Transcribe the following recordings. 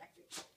Too distracted.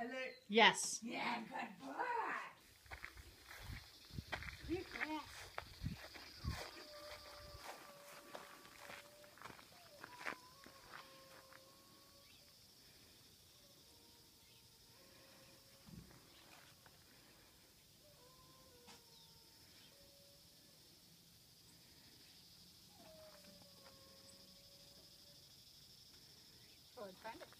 Alert. Yes. Yeah, good boy. Big grass. Forward, find it.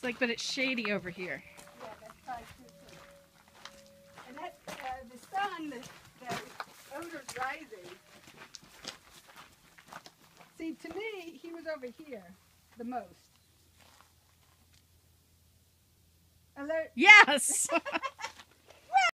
It's like, but it's shady over here. Uh, the sun, the, the odor's rising. See, to me, he was over here the most. Alert. Yes.